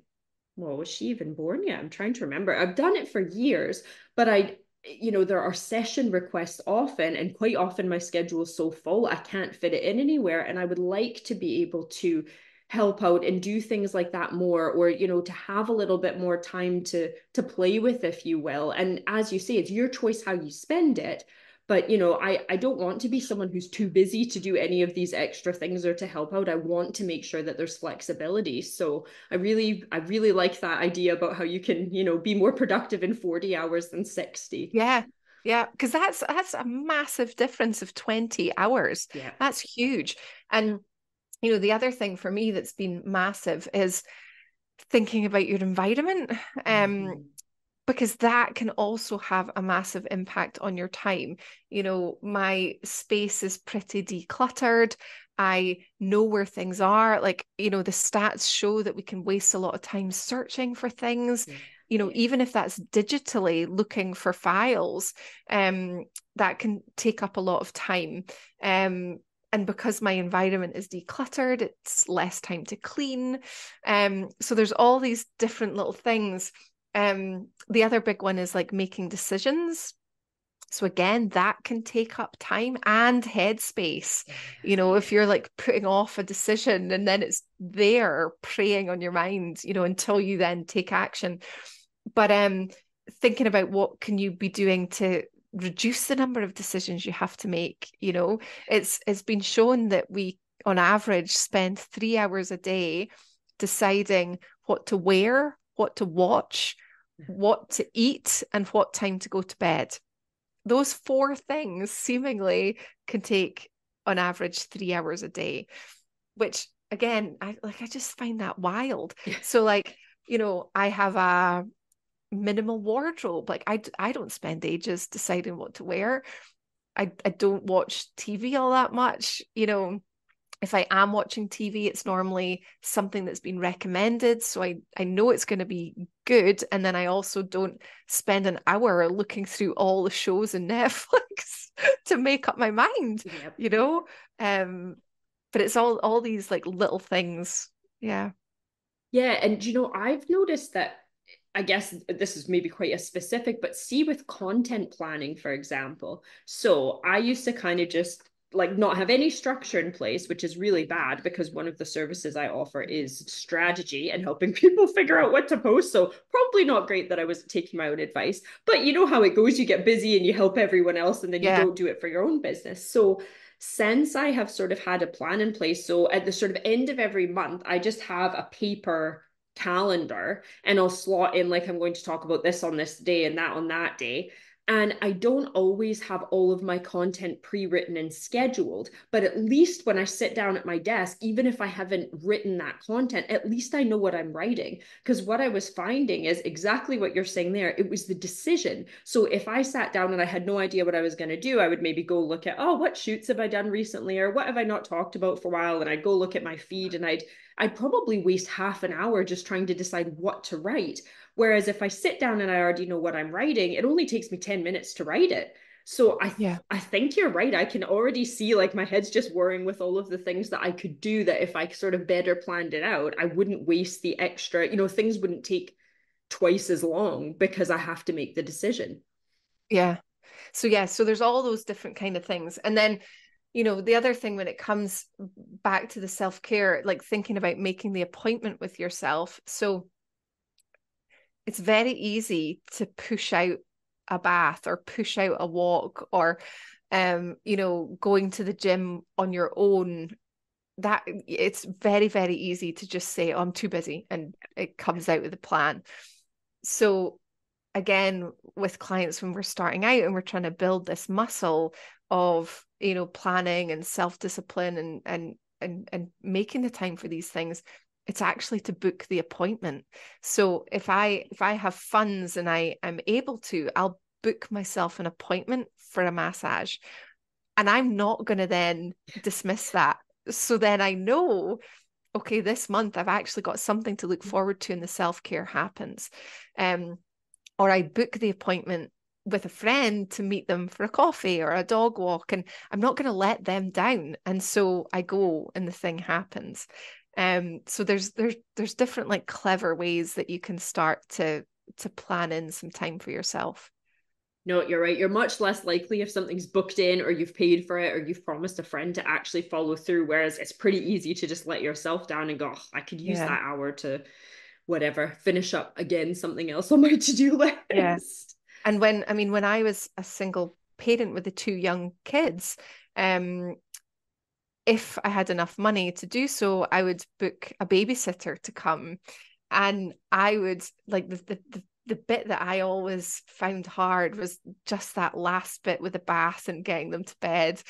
well, was she even born yet? I'm trying to remember. I've done it for years, but I, you know, there are session requests often, and quite often my schedule is so full, I can't fit it in anywhere. And I would like to be able to help out and do things like that more or you know to have a little bit more time to to play with if you will and as you say it's your choice how you spend it but you know i i don't want to be someone who's too busy to do any of these extra things or to help out. I want to make sure that there's flexibility. So i really i really like that idea about how you can you know be more productive in 40 hours than 60
yeah yeah because that's that's a massive difference of 20 hours. Yeah. That's huge. And you know the other thing for me that's been massive is thinking about your environment. Um mm-hmm because that can also have a massive impact on your time. You know, my space is pretty decluttered. I know where things are. Like, you know, the stats show that we can waste a lot of time searching for things. Yeah. You know, even if that's digitally looking for files, um, that can take up a lot of time. Um, and because my environment is decluttered, it's less time to clean. Um, so there's all these different little things. Um, the other big one is like making decisions. So again, that can take up time and headspace. You know, if you're like putting off a decision and then it's there preying on your mind, you know, until you then take action. But um thinking about what can you be doing to reduce the number of decisions you have to make you know it's it's been shown that we on average spend 3 hours a day deciding what to wear what to watch what to eat and what time to go to bed those four things seemingly can take on average 3 hours a day which again i like i just find that wild so like you know i have a minimal wardrobe. Like I, I don't spend ages deciding what to wear. I, I don't watch TV all that much. You know, if I am watching TV, it's normally something that's been recommended. So I, I know it's going to be good. And then I also don't spend an hour looking through all the shows in Netflix to make up my mind, yep. you know? Um, but it's all all these like little things. Yeah.
Yeah. And you know, I've noticed that I guess this is maybe quite a specific, but see with content planning, for example. So I used to kind of just like not have any structure in place, which is really bad because one of the services I offer is strategy and helping people figure out what to post. So probably not great that I was taking my own advice, but you know how it goes. You get busy and you help everyone else and then yeah. you don't do it for your own business. So since I have sort of had a plan in place, so at the sort of end of every month, I just have a paper calendar and I'll slot in like I'm going to talk about this on this day and that on that day. And I don't always have all of my content pre written and scheduled, but at least when I sit down at my desk, even if I haven't written that content, at least I know what I'm writing. Because what I was finding is exactly what you're saying there. It was the decision. So if I sat down and I had no idea what I was going to do, I would maybe go look at, oh, what shoots have I done recently? Or what have I not talked about for a while? And I'd go look at my feed and I'd I'd probably waste half an hour just trying to decide what to write. Whereas if I sit down and I already know what I'm writing, it only takes me 10 minutes to write it. So I yeah. I think you're right. I can already see like my head's just worrying with all of the things that I could do that if I sort of better planned it out, I wouldn't waste the extra, you know, things wouldn't take twice as long because I have to make the decision.
Yeah. So yeah, so there's all those different kind of things. And then you know the other thing when it comes back to the self-care like thinking about making the appointment with yourself so it's very easy to push out a bath or push out a walk or um you know going to the gym on your own. That it's very very easy to just say oh, i'm too busy and it comes out with a plan. So again with clients when we're starting out and we're trying to build this muscle of you know planning and self-discipline and and and and making the time for these things it's actually to book the appointment. So if i if i have funds and i am able to i'll book myself an appointment for a massage. And i'm not going to then dismiss that. So then i know okay this month i've actually got something to look mm. forward to and the self-care happens. Um or i book the appointment with a friend to meet them for a coffee or a dog walk and i'm not going to let them down. And so i go and the thing happens um so there's there's there's different like clever ways that you can start to to plan in some time for yourself
no, you're right. You're much less likely if something's booked in or you've paid for it or you've promised a friend to actually follow through. Whereas it's pretty easy to just let yourself down and go, oh, I could use yeah. that hour to whatever, finish up again something else on my to do list.
Yes and when i mean when i was a single parent with the two young kids um if i had enough money to do so i would book a babysitter to come and i would like the the, the the bit that I always found hard was just that last bit with the bath and getting them to bed.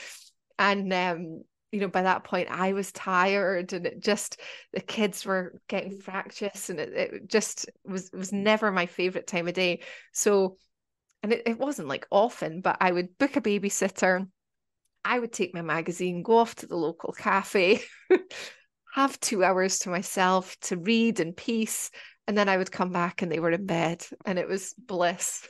And um, you know, by that point I was tired and it just the kids were getting fractious and it, it just was was never my favorite time of day. So and it, it wasn't like often, but I would book a babysitter. I would take my magazine, go off to the local cafe, have two hours to myself to read in peace. And then I would come back and they were in bed and it was bliss.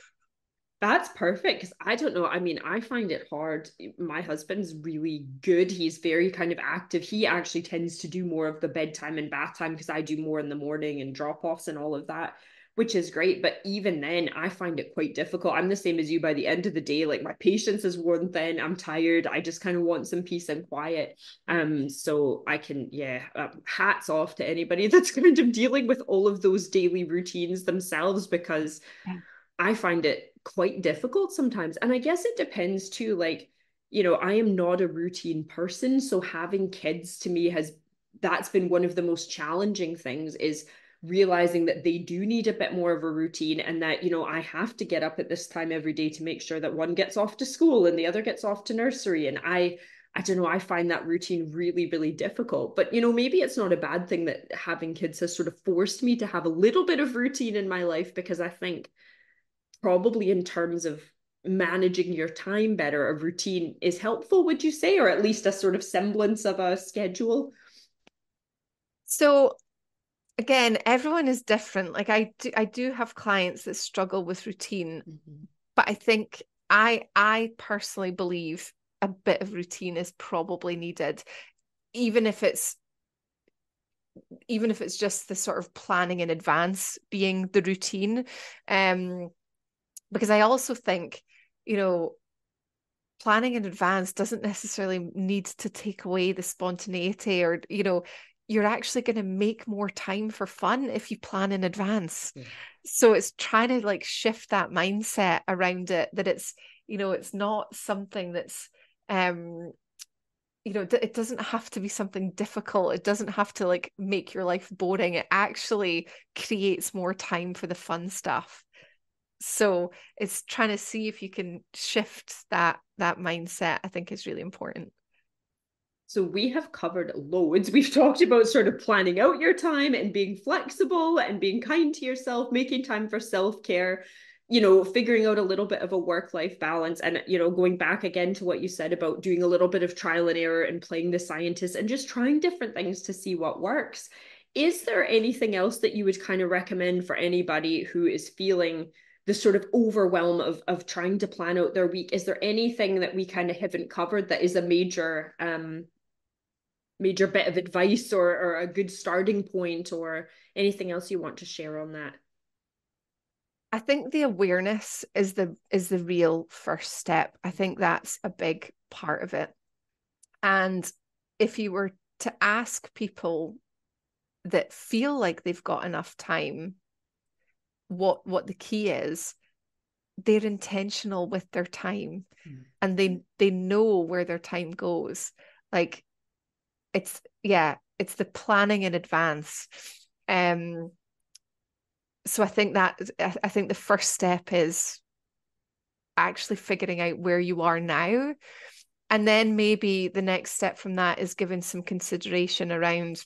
That's perfect because I don't know. I mean, I find it hard. My husband's really good. He's very kind of active. He actually tends to do more of the bedtime and bath time because I do more in the morning and drop offs and all of that, which is great. But even then, I find it quite difficult. I'm the same as you by the end of the day. Like my patience is worn thin. I'm tired. I just kind of want some peace and quiet. Um, so I can, yeah, um, hats off to anybody that's kind of dealing with all of those daily routines themselves because. Yeah. I find it quite difficult sometimes. And I guess it depends too. Like, you know, I am not a routine person. So having kids to me has, that's been one of the most challenging things is realizing that they do need a bit more of a routine and that you know I have to get up at this time every day to make sure that one gets off to school and the other gets off to nursery and I I don't know I find that routine really really difficult but you know maybe it's not a bad thing that having kids has sort of forced me to have a little bit of routine in my life because I think probably in terms of managing your time better, a routine is helpful, would you say, or at least a sort of semblance of a schedule?
So again, everyone is different. Like I do I do have clients that struggle with routine, mm-hmm. but I think I I personally believe a bit of routine is probably needed, even if it's even if it's just the sort of planning in advance being the routine. Um because I also think, you know, planning in advance doesn't necessarily need to take away the spontaneity or, you know, you're actually going to make more time for fun if you plan in advance. Yeah. So it's trying to like shift that mindset around it that it's, you know, it's not something that's um you know it doesn't have to be something difficult it doesn't have to like make your life boring it actually creates more time for the fun stuff so it's trying to see if you can shift that that mindset i think is really important
so we have covered loads. We've talked about sort of planning out your time and being flexible and being kind to yourself, making time for self-care, you know, figuring out a little bit of a work-life balance and you know, going back again to what you said about doing a little bit of trial and error and playing the scientist and just trying different things to see what works. Is there anything else that you would kind of recommend for anybody who is feeling the sort of overwhelm of of trying to plan out their week is there anything that we kind of haven't covered that is a major um major bit of advice or or a good starting point or anything else you want to share on that
I think the awareness is the is the real first step. I think that's a big part of it. And if you were to ask people that feel like they've got enough time what what the key is they're intentional with their time mm. and they they know where their time goes like it's yeah it's the planning in advance. Um so i think that i think the first step is actually figuring out where you are now. And then maybe the next step from that is giving some consideration around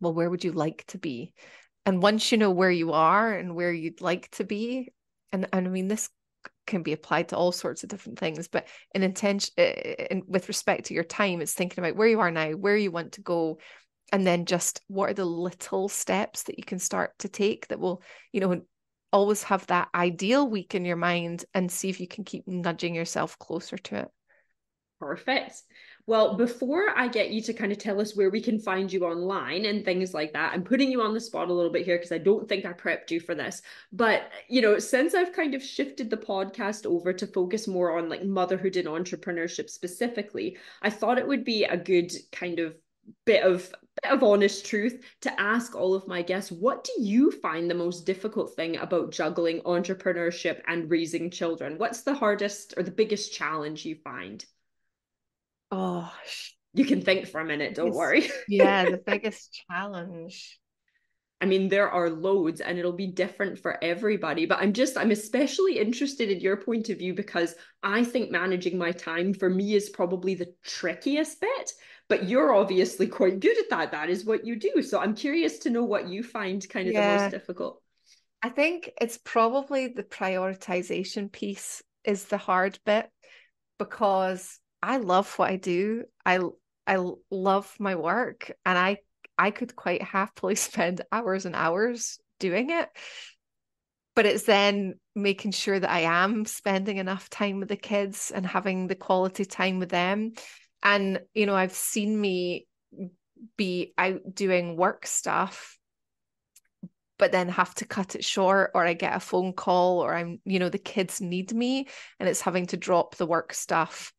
well where would you like to be? And once you know where you are and where you'd like to be and, and i mean this can be applied to all sorts of different things but in intention in, with respect to your time it's thinking about where you are now where you want to go and then just what are the little steps that you can start to take that will you know always have that ideal week in your mind and see if you can keep nudging yourself closer to it.
Perfect well, before I get you to kind of tell us where we can find you online and things like that, I'm putting you on the spot a little bit here because I don't think I prepped you for this. But, you know, since I've kind of shifted the podcast over to focus more on like motherhood and entrepreneurship specifically, I thought it would be a good kind of bit of bit of honest truth to ask all of my guests what do you find the most difficult thing about juggling entrepreneurship and raising children what's the hardest or the biggest challenge you find
Oh,
you can think for a minute, don't worry.
yeah, the biggest challenge.
I mean, there are loads and it'll be different for everybody. But I'm just, I'm especially interested in your point of view because I think managing my time for me is probably the trickiest bit. But you're obviously quite good at that. That is what you do. So I'm curious to know what you find kind of yeah. the most difficult.
I think it's probably the prioritization piece is the hard bit because I love what I do. I I love my work and I I could quite happily spend hours and hours doing it. but it's then making sure that I am spending enough time with the kids and having the quality time with them. And, you know, I've seen me be out doing work stuff, but then have to cut it short, or I get a phone call, or I'm, you know, the kids need me and it's having to drop the work stuff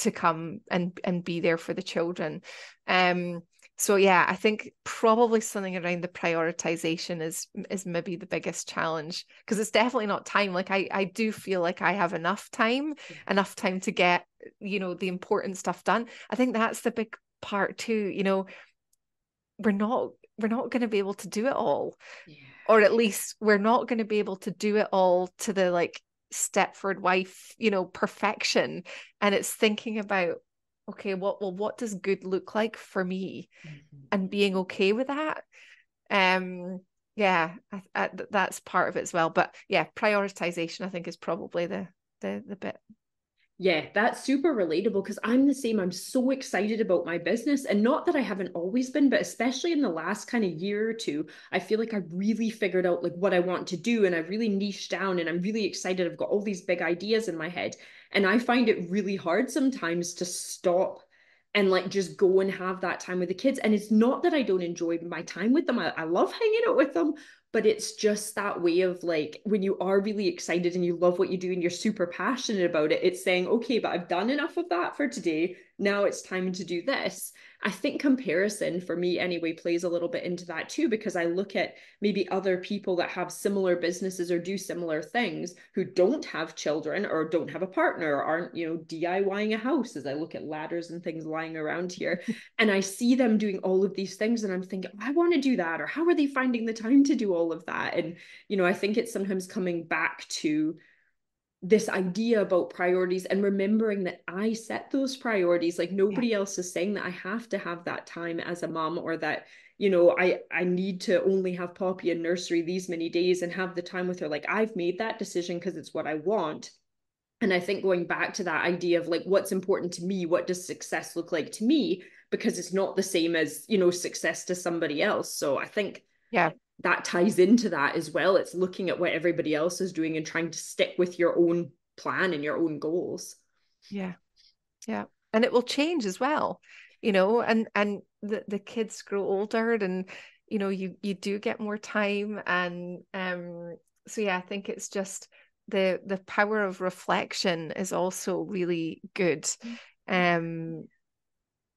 to come and and be there for the children. Um, so yeah i think probably something around the prioritization is is maybe the biggest challenge because it's definitely not time like i i do feel like i have enough time enough time to get you know the important stuff done i think that's the big part too you know we're not we're not going to be able to do it all yeah. or at least we're not going to be able to do it all to the like stepford wife you know perfection. And it's thinking about okay what well what does good look like for me? Mm-hmm. and being okay with that. Um yeah I, I, that's part of it as well. But yeah prioritization i think is probably the the the bit
yeah, that's super relatable because I'm the same. I'm so excited about my business. And not that I haven't always been, but especially in the last kind of year or two, I feel like I really figured out like what I want to do and I've really niched down and I'm really excited. I've got all these big ideas in my head. And I find it really hard sometimes to stop and like just go and have that time with the kids. And it's not that I don't enjoy my time with them. I, I love hanging out with them, but it's just that way of like when you are really excited and you love what you do and you're super passionate about it, it's saying, okay, but I've done enough of that for today. Now it's time to do this. I think comparison for me anyway plays a little bit into that too, because I look at maybe other people that have similar businesses or do similar things who don't have children or don't have a partner or aren't, you know, DIYing a house as I look at ladders and things lying around here. and I see them doing all of these things and I'm thinking, I want to do that. Or how are they finding the time to do all of that? And, you know, I think it's sometimes coming back to this idea about priorities and remembering that I set those priorities. Like nobody yeah. else is saying that I have to have that time as a mom or that, you know, I I need to only have Poppy in nursery these many days and have the time with her. Like I've made that decision because it's what I want. And I think going back to that idea of like what's important to me, what does success look like to me? Because it's not the same as, you know, success to somebody else. So I think
yeah
that ties into that as well. It's looking at what everybody else is doing and trying to stick with your own plan and your own goals.
Yeah. Yeah. And it will change as well, you know, and and the, the kids grow older and you know you you do get more time and um so yeah, I think it's just the the power of reflection is also really good. Mm-hmm. Um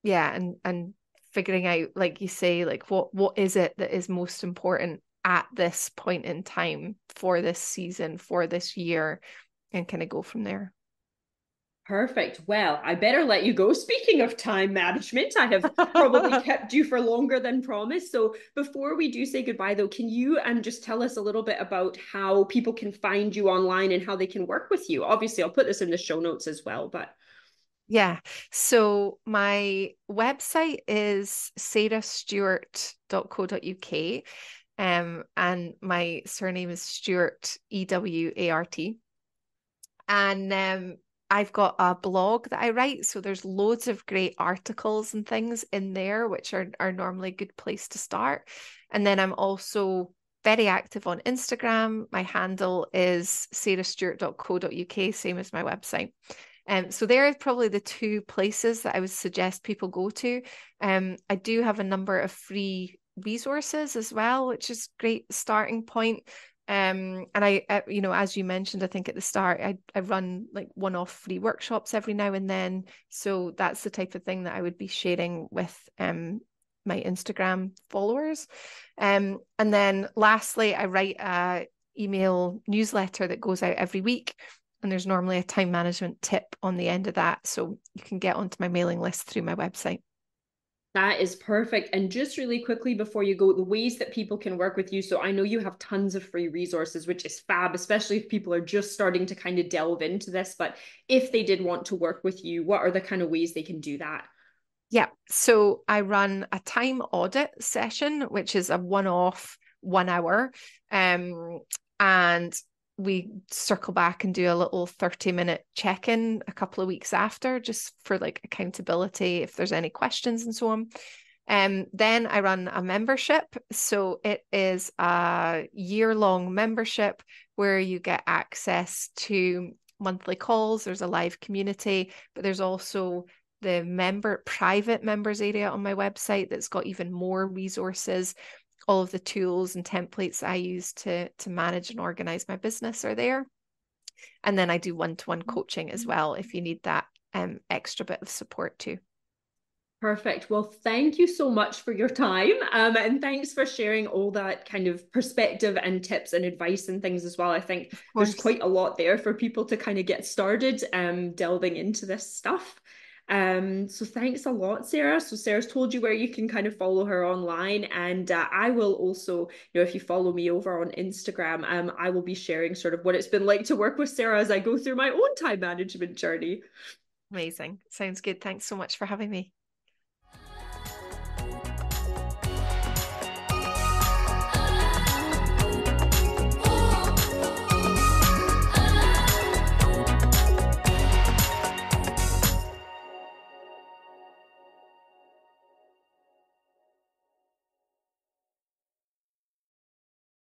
yeah, and and figuring out like you say like what what is it that is most important at this point in time for this season for this year and kind of go from there
Perfect. Well, I better let you go. Speaking of time management, I have probably kept you for longer than promised. So before we do say goodbye, though, can you um, just tell us a little bit about how people can find you online and how they can work with you? Obviously, I'll put this in the show notes as well, but
yeah. So my website is sarahstewart.co.uk. Um, and my surname is Stewart, E W A R T. And um, I've got a blog that I write. So there's loads of great articles and things in there, which are, are normally a good place to start. And then I'm also very active on Instagram. My handle is sarahstewart.co.uk, same as my website. Um, so there are probably the two places that I would suggest people go to. Um, I do have a number of free resources as well, which is great starting point. Um, and I, uh, you know, as you mentioned, I think at the start, I, I run like one-off free workshops every now and then. So that's the type of thing that I would be sharing with um my Instagram followers. Um, and then lastly, I write a email newsletter that goes out every week and there's normally a time management tip on the end of that. So you can get onto my mailing list through my website.
That is perfect. And just really quickly before you go, the ways that people can work with you. So I know you have tons of free resources, which is fab, especially if people are just starting to kind of delve into this. But if they did want to work with you, what are the kind of ways they can do that?
Yeah. So I run a time audit session, which is a one off one hour. Um, and we circle back and do a little 30 minute check in a couple of weeks after, just for like accountability, if there's any questions and so on. Um, then I run a membership. So it is a year long membership where you get access to monthly calls. There's a live community, but there's also the member private members area on my website that's got even more resources. All of the tools and templates I use to to manage and organize my business are there. And then I do one-to-one coaching as well if you need that um, extra bit of support too.
Perfect. Well, thank you so much for your time. Um, and thanks for sharing all that kind of perspective and tips and advice and things as well. I think there's quite a lot there for people to kind of get started um, delving into this stuff. Um, so thanks a lot, Sarah. So Sarah's told you where you can kind of follow her online, and uh, I will also, you know, if you follow me over on Instagram, um, I will be sharing sort of what it's been like to work with Sarah as I go through my own time management journey.
Amazing. Sounds good. Thanks so much for having me.